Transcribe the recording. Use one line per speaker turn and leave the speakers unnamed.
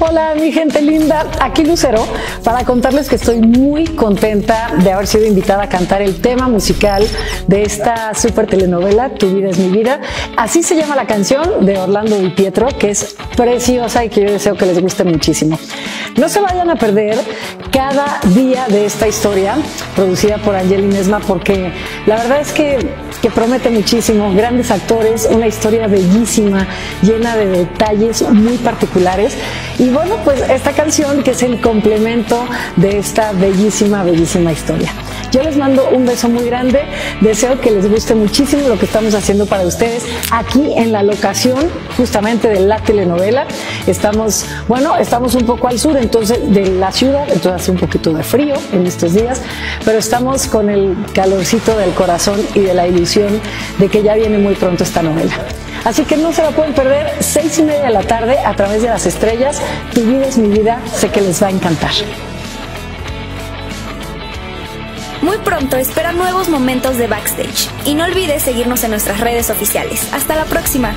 Hola mi gente linda, aquí Lucero para contarles que estoy muy contenta de haber sido invitada a cantar el tema musical de esta super telenovela Tu vida es mi vida. Así se llama la canción de Orlando Di Pietro, que es preciosa y que yo deseo que les guste muchísimo. No se vayan a perder cada día de esta historia producida por Angelina Esma porque la verdad es que, que promete muchísimo, grandes actores, una historia bellísima, llena de detalles muy particulares y bueno, pues esta canción que es el complemento de esta bellísima, bellísima historia. Yo les mando un beso muy grande, deseo que les guste muchísimo lo que estamos haciendo para ustedes aquí en la locación justamente de la telenovela. Estamos, bueno, estamos un poco al sur entonces de la ciudad, entonces hace un poquito de frío en estos días, pero estamos con el calorcito del corazón y de la ilusión de que ya viene muy pronto esta novela. Así que no se la pueden perder, seis y media de la tarde a través de las estrellas. Tu vida es mi vida, sé que les va a encantar.
Muy pronto espera nuevos momentos de backstage y no olvides seguirnos en nuestras redes oficiales. Hasta la próxima.